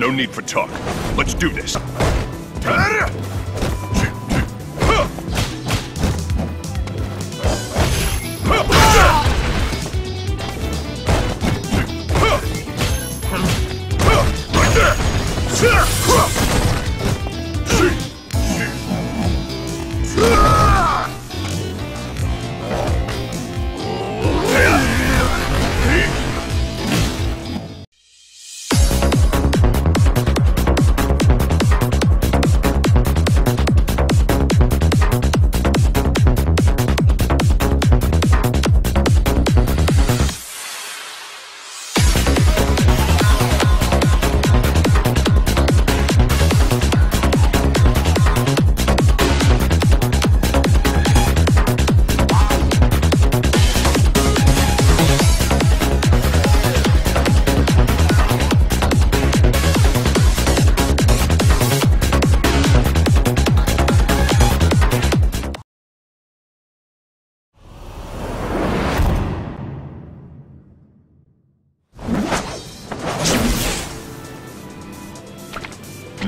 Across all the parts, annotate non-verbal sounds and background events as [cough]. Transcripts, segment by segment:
No need for talk. Let's do this.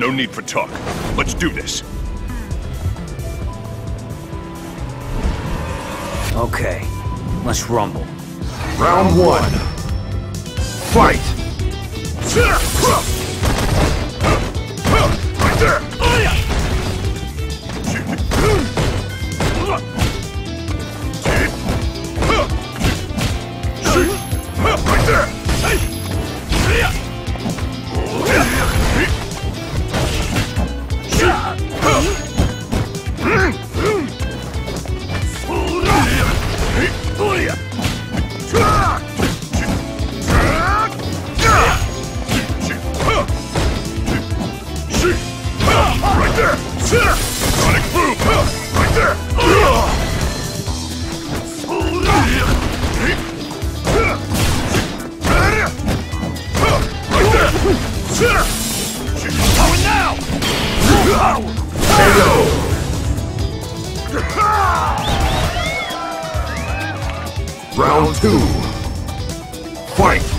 No need for talk. Let's do this. Okay, let's rumble. Round one. Fight! Round two. Fight!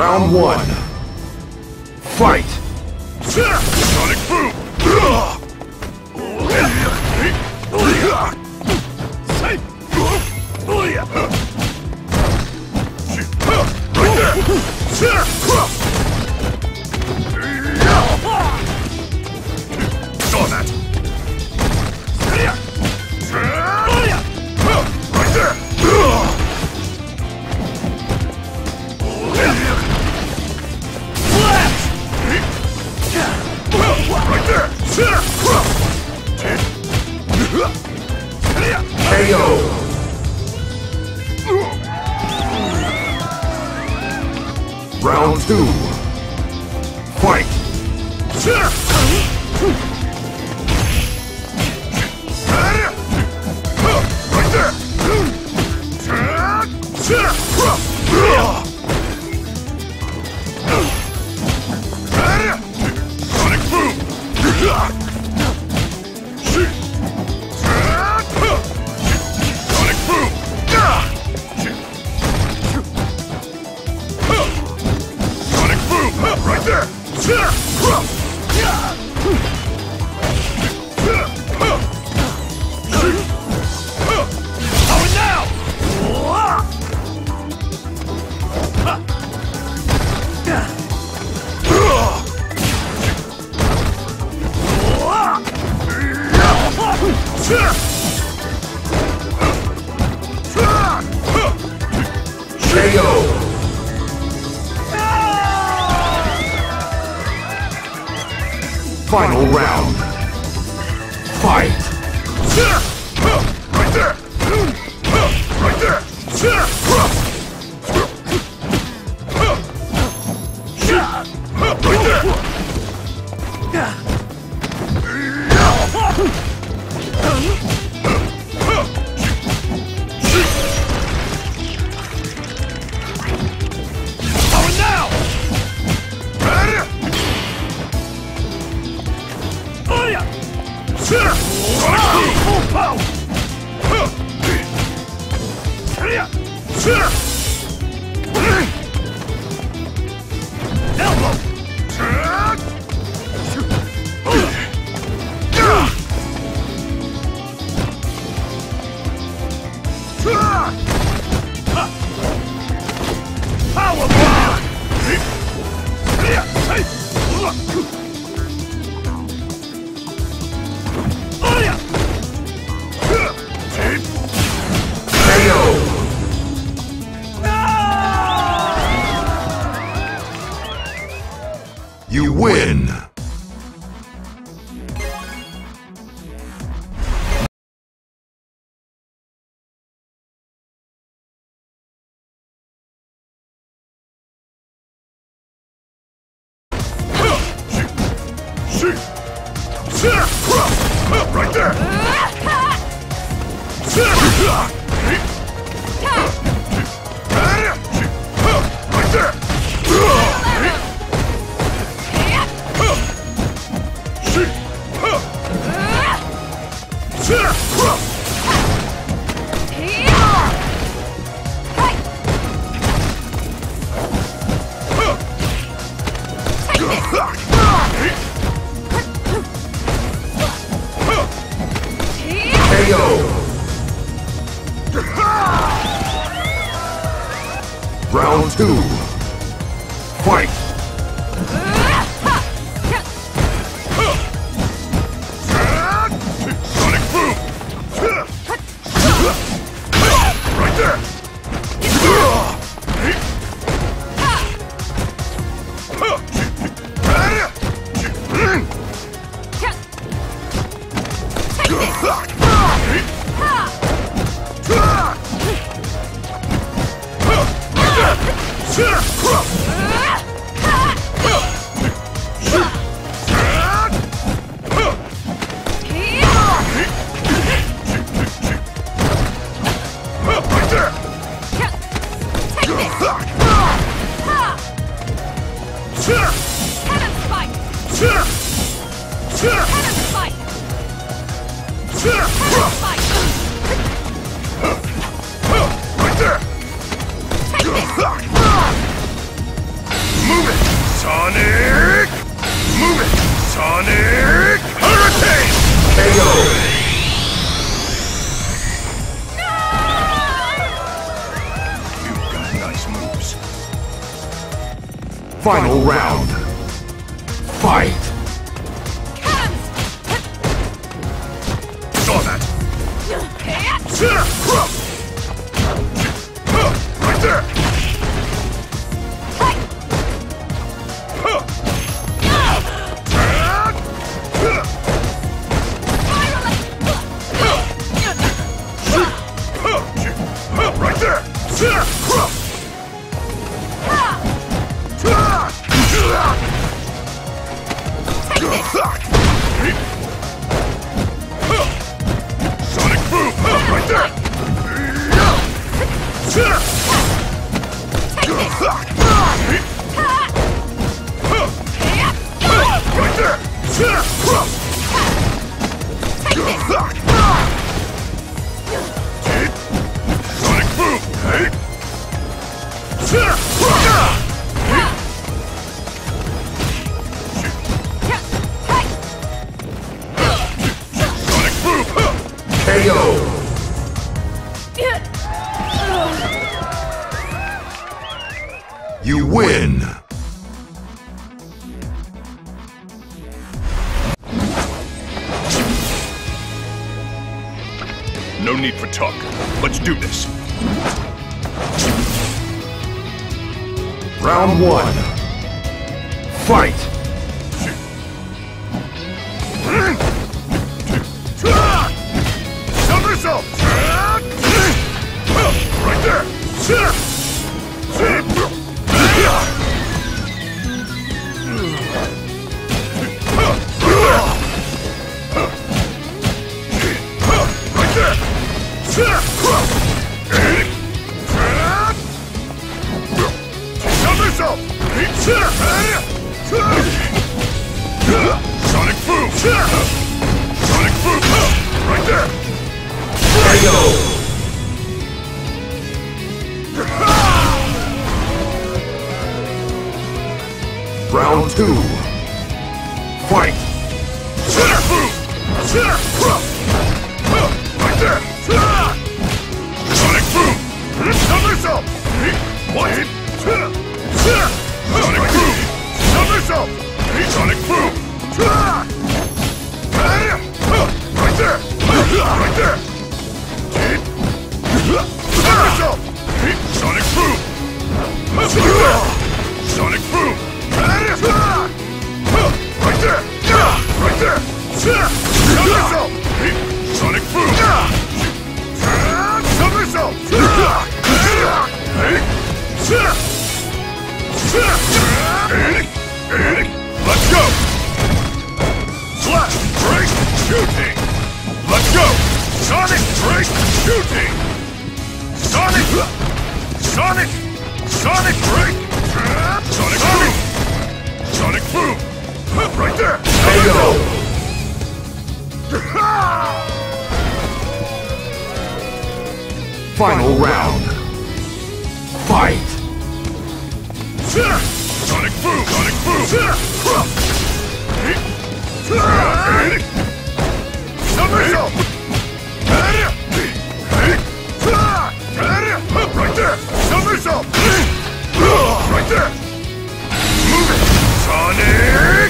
Round one. Fight! There! Final round. Right there! [laughs] [laughs] Round two. Fight! Final round. Fight! Saw that! Right there! Right there! Win! No need for talk. Let's do this. Round one. Round two. Fight! Sonic boom! Right there! Sonic boom! Somersault! What? There! Right there! Somersault! Sonic boom! Somersault! Let's go! Slash, break, shooting! Let's go! Sonic, break, shooting! Sonic! Sonic! Sonic, break! Sonic, boom! Sonic, boom! Right there! Go! Final round. Fight! Sonic Boom! Sonic Boom! Right there! Right there! Move it! Sonic!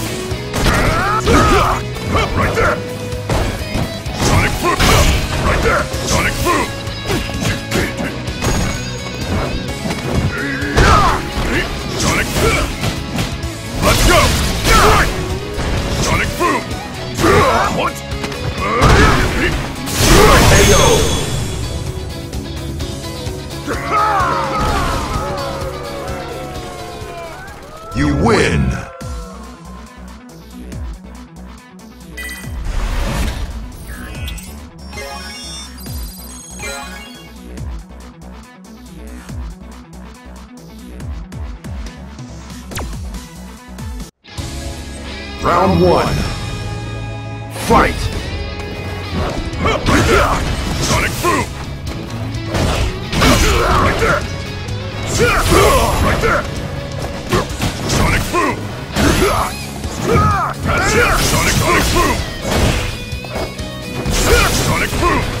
Round one. Fight! Sonic boom! Right there! Right there! Sonic boom! That's it! Sonic Sonic boom! Sonic boom!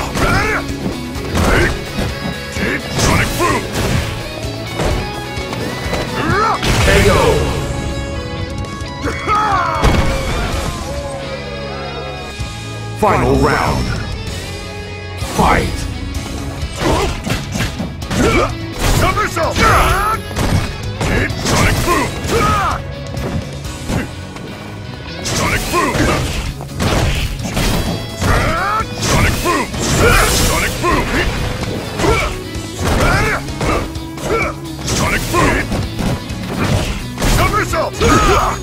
Final round. Fight! Somersault! Sonic boom! Sonic boom! Sonic boom! Sonic boom! Sonic boom! Somersault!